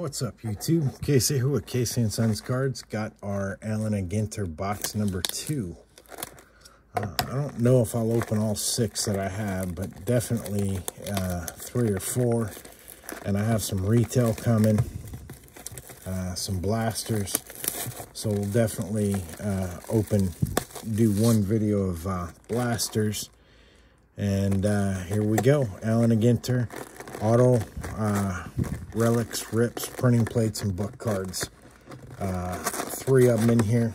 What's up, YouTube? Casey who with KC and Sons Cards got our Allen and Ginter box number two. Uh, I don't know if I'll open all six that I have, but definitely uh, three or four. And I have some retail coming, uh, some blasters. So we'll definitely uh, open, do one video of uh, blasters. And uh, here we go, Allen and Ginter auto uh, relics, rips, printing plates, and book cards. Uh, three of them in here.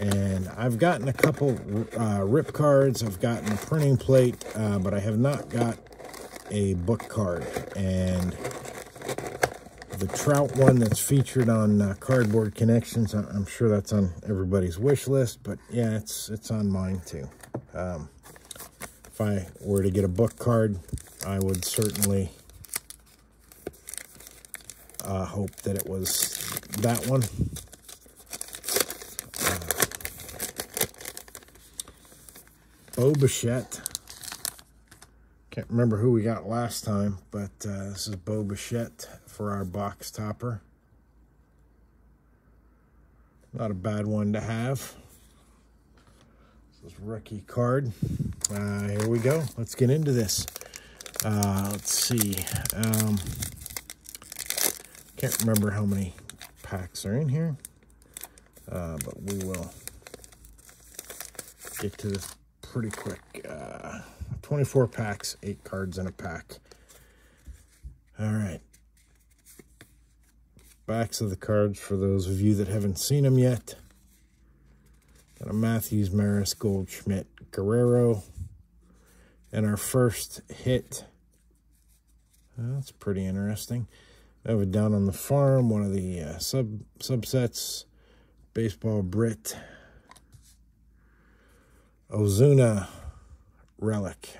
And I've gotten a couple uh, rip cards. I've gotten a printing plate, uh, but I have not got a book card. And the Trout one that's featured on uh, Cardboard Connections, I'm sure that's on everybody's wish list, but yeah, it's it's on mine too. Um, if I were to get a book card, I would certainly uh, hope that it was that one. Uh, Bichette. Can't remember who we got last time, but uh, this is Bo Bichette for our box topper. Not a bad one to have. This is rookie card. Uh, here we go. Let's get into this. Uh, let's see. Um, can't remember how many packs are in here, uh, but we will get to this pretty quick. Uh, 24 packs, 8 cards in a pack. All right. Backs of the cards for those of you that haven't seen them yet. Got a Matthews, Maris, Goldschmidt, Guerrero. And our first hit. That's pretty interesting. I have it down on the farm, one of the uh, sub subsets. Baseball Brit. Ozuna Relic.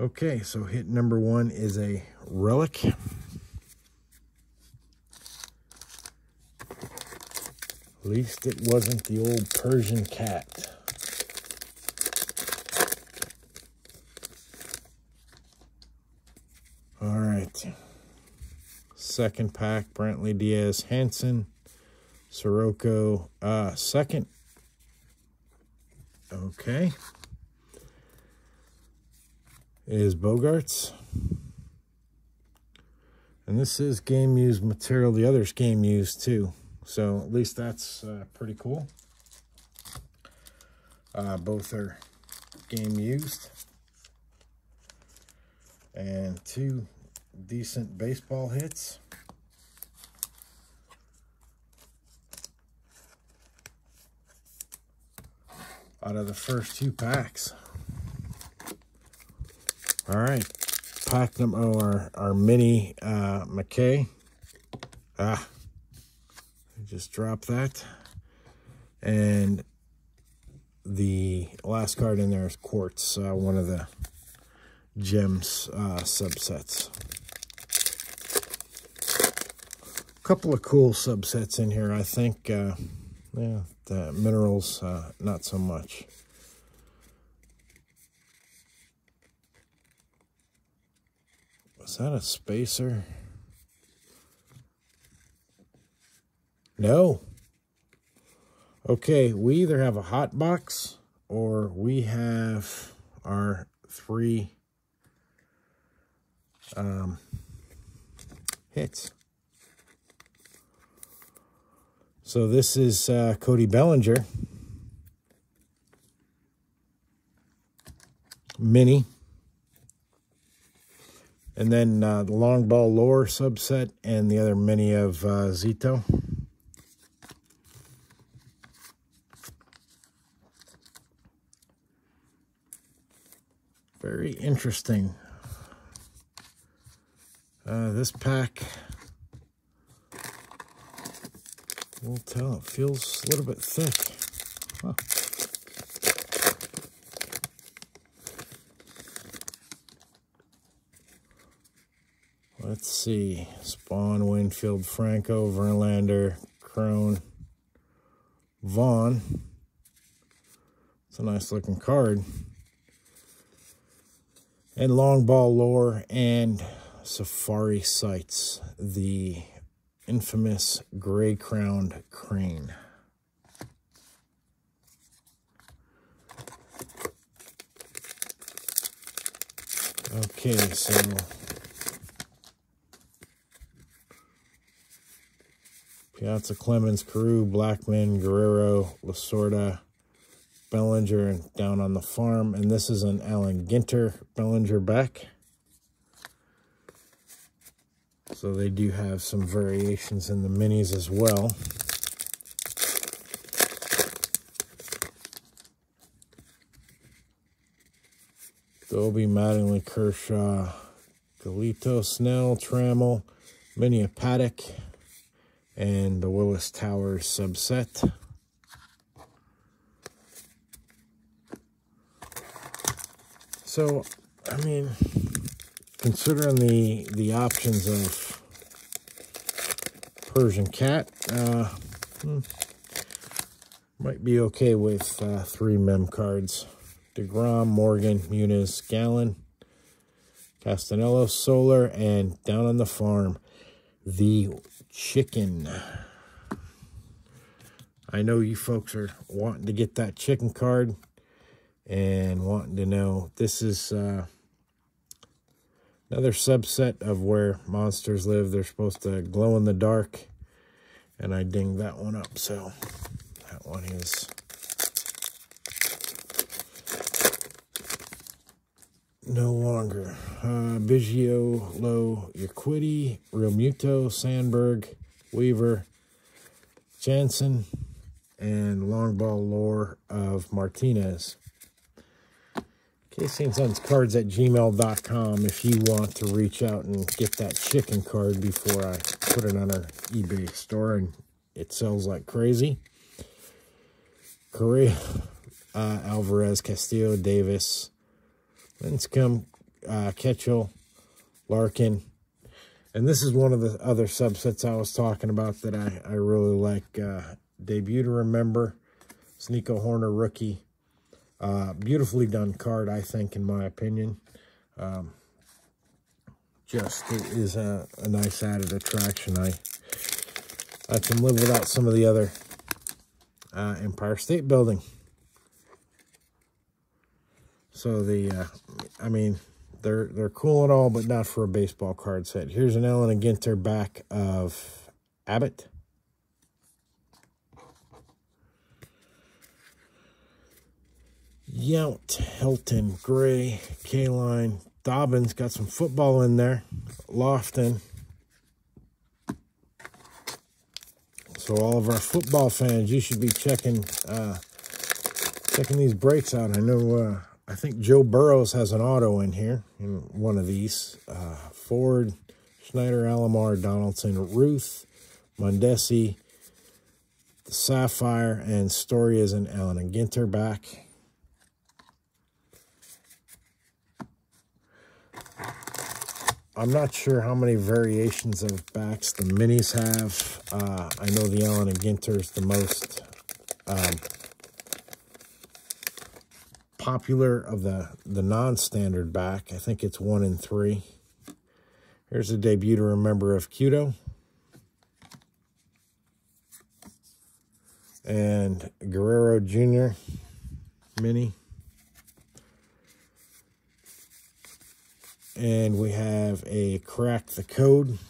Okay, so hit number one is a relic. At least it wasn't the old Persian cat. All right. Second pack, Brantley Diaz Hansen. Sirocco, uh, second. Okay. Is Bogaerts. And this is game used material. The other's game used too. So at least that's uh, pretty cool. Uh, both are game used. And two decent baseball hits. Out of the first two packs. All right. Pack number, oh, our, our mini uh, McKay. Ah, just drop that. And the last card in there is Quartz, uh, one of the gems uh, subsets. A couple of cool subsets in here, I think. Uh, yeah, the minerals, uh, not so much. Was that a spacer? No. Okay, we either have a hot box or we have our three um, hits. So this is uh, Cody Bellinger. Mini. And then uh, the long ball lower subset and the other mini of uh, Zito. Very interesting. Uh, this pack, we'll tell, it feels a little bit thick. Huh. Let's see. Spawn, Winfield, Franco, Verlander, Cron, Vaughn. It's a nice looking card and long ball Lore and Safari Sights, the infamous gray-crowned crane. Okay, so Piazza Clemens, Carew, Blackmon, Guerrero, Lasorda, Bellinger, and down on the farm. And this is an Allen Ginter Bellinger back. So they do have some variations in the minis as well. Doby, Mattingly, Kershaw, Galito, Snell, Trammell, Mini Paddack, and the Willis Towers subset. So, I mean, considering the the options of Persian cat, uh, hmm, might be okay with uh, three mem cards. DeGrom, Morgan, Muniz, Gallen, Castanello, Soler, and down on the farm, the chicken. I know you folks are wanting to get that chicken card and wanting to know this is uh, another subset of where monsters live. They're supposed to glow in the dark, and I dinged that one up. So that one is no longer. Uh, Biggio, Lowe, Yaquiti, Realmuto, Sandberg, Weaver, Jansen, and long ball lore of Martinez. KC and Sons cards at gmail.com if you want to reach out and get that chicken card before I put it on our eBay store and it sells like crazy. Correa, uh, Alvarez, Castillo, Davis, Lincecum, uh, Ketchel, Larkin. And this is one of the other subsets I was talking about that I, I really like. Uh, debut to remember. Sneeko Hoerner rookie. Uh, beautifully done card, I think, in my opinion. Um, just is a, a, nice added attraction. I I can live without some of the other uh, Empire State Building. So the, uh, I mean, they're they're cool and all, but not for a baseball card set. Here's an Allen Ginter back of Abbott. Yount, Hilton, Gray, Kaline, Dobbins got some football in there. Lofton. So all of our football fans, you should be checking uh, checking these breaks out. I know, uh, I think Joe Burrows has an auto in here in one of these. Uh, Ford, Schneider, Alomar, Donaldson, Ruth, Mondesi, Sapphire, and Story is an Allen and Ginter back. I'm not sure how many variations of backs the minis have. Uh, I know the Allen and Ginter is the most um, popular of the, the non-standard back. I think it's one in three. Here's a debut to remember of Cueto. And Guerrero Jr. Mini. And we have a Crack the Code,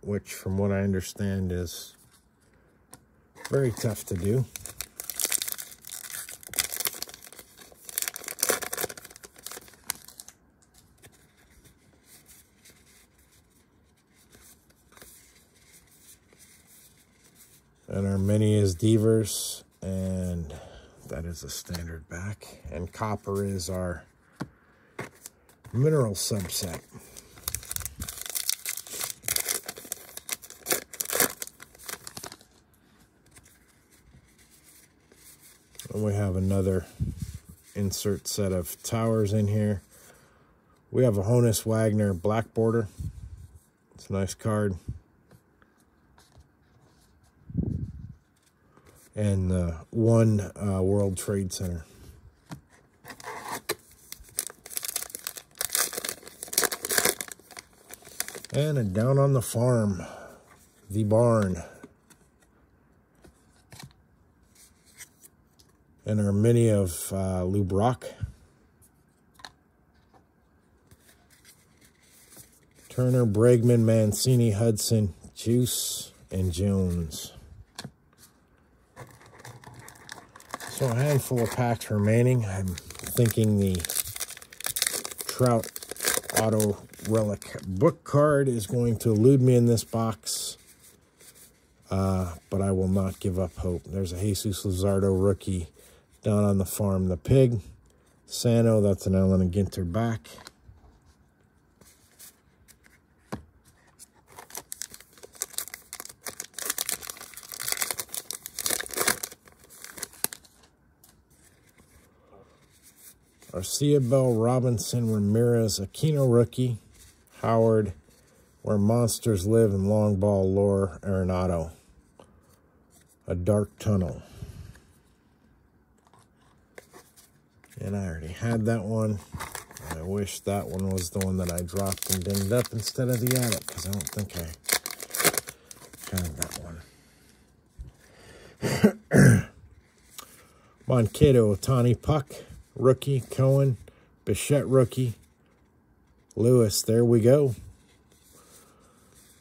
which from what I understand is very tough to do. And our mini is Devers, and that is a standard back. And copper is our mineral subset. And we have another insert set of towers in here. We have a Honus Wagner black border. It's a nice card. And uh, one uh, World Trade Center. And down on the farm, the barn. And our mini of uh, Lou Brock. Turner, Bregman, Mancini, Hudson, Juice, and Jones. So a handful of packs remaining. I'm thinking the Trout Auto Relic book card is going to elude me in this box. Uh, but I will not give up hope. There's a Jesus Luzardo rookie down on the farm. The pig. Sano, that's an Allen and Ginter back. Arcia Bell, Robinson, Ramirez, Aquino rookie, Howard, Where Monsters Live in Long Ball Lore, Arenado. A Dark Tunnel. And I already had that one. I wish that one was the one that I dropped and dinged up instead of the attic, because I don't think I had that one. Mankato, Ohtani Puck rookie. Cohen, Bichette rookie. Lewis, there we go.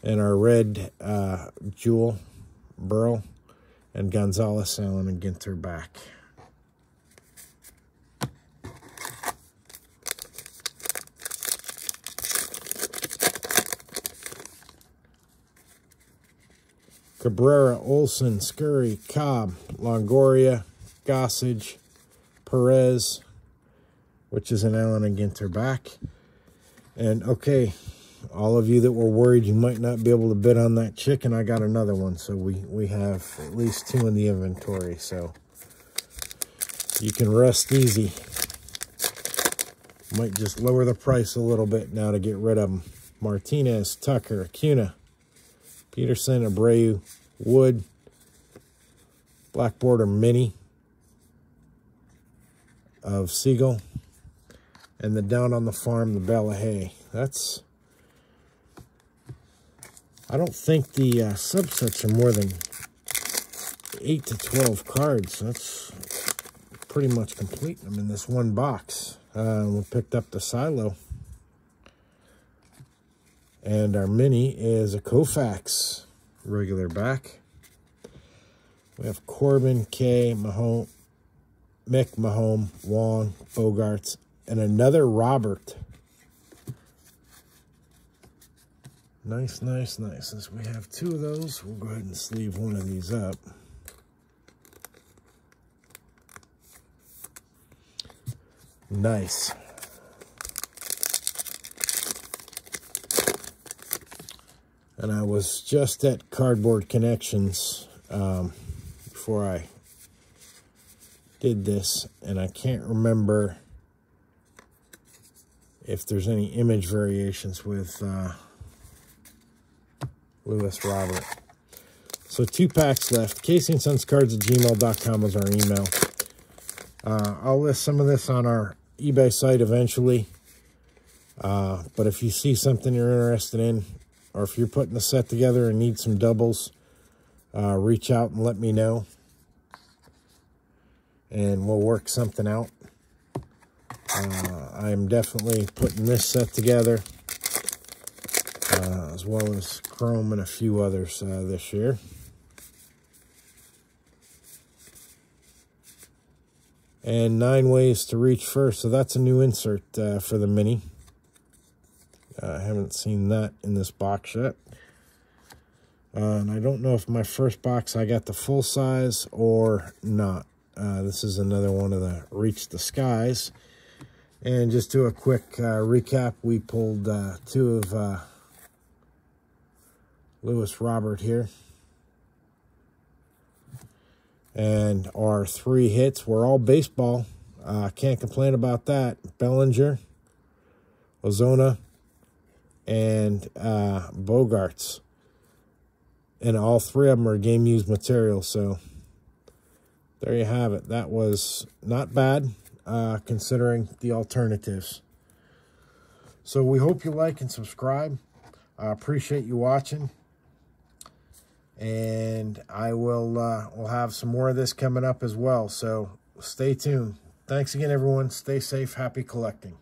And our red uh, Jewel, Burrow, and Gonzalez, Allen, and Ginter back. Cabrera, Olson, Scurry, Cobb, Longoria, Gossage, Perez, which is an Allen and Ginter back. And okay, all of you that were worried you might not be able to bid on that chicken, I got another one. So we, we have at least two in the inventory. So you can rest easy. Might just lower the price a little bit now to get rid of them. Martinez, Tucker, Acuna, Peterson, Abreu, Wood, Black Border Mini of Siegel, and the down on the farm, the Bella Hay. That's, I don't think the uh, subsets are more than 8 to 12 cards. That's pretty much complete them in this one box. Uh, we picked up the silo. And our mini is a Koufax regular back. We have Corbin, K, Mahone, Mick, Mahome, Wong, Bogaerts, and another Robert. Nice, nice, nice. Since we have two of those, we'll go ahead and sleeve one of these up. Nice. And I was just at Cardboard Connections um, before I did this, and I can't remember if there's any image variations with uh, Luis Robert. So two packs left. KCandSonsCards at gmail.com is our email. Uh, I'll list some of this on our eBay site eventually. Uh, but if you see something you're interested in, or if you're putting the set together and need some doubles, uh, reach out and let me know. And we'll work something out. Uh, I'm definitely putting this set together, uh, as well as Chrome and a few others uh, this year. And nine ways to reach first. So that's a new insert uh, for the Mini. Uh, I haven't seen that in this box yet. Uh, and I don't know if my first box I got the full size or not. this is another one of the Reach the Skies. And just do a quick uh, recap. We pulled uh, two of uh, Luis Robert here. And our three hits were all baseball. Uh, can't complain about that. Bellinger, Ozuna, and uh, Bogaerts. And all three of them are game used material. So there you have it. That was not bad uh, considering the alternatives. So we hope you like and subscribe. I appreciate you watching. And I will uh, will have some more of this coming up as well. So stay tuned. Thanks again, everyone. Stay safe. Happy collecting.